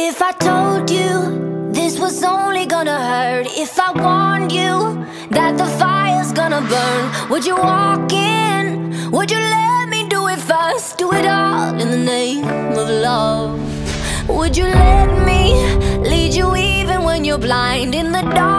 If I told you this was only gonna hurt, if I warned you that the fire's gonna burn, would you walk in? Would you let me do it first? Do it all in the name of love. Would you let me lead you even when you're blind? In the darkness,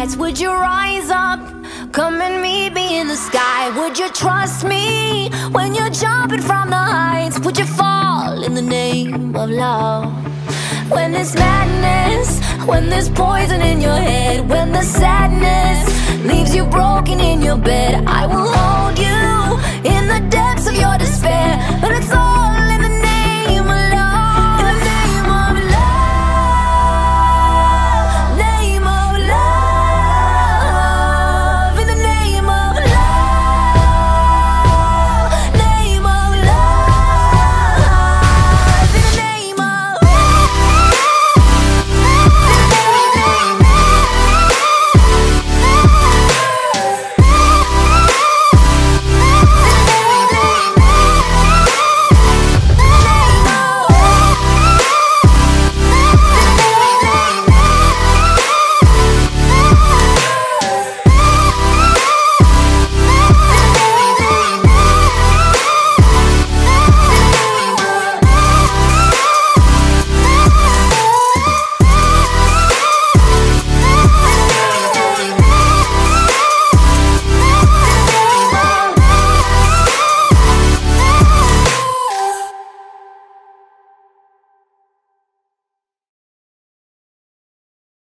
lights, would you rise up? Come and meet me in the sky. Would you trust me when you're jumping from the heights? Would you fall in the name of love? When there's madness, when there's poison in your head, when the sadness leaves you broken in your bed, I will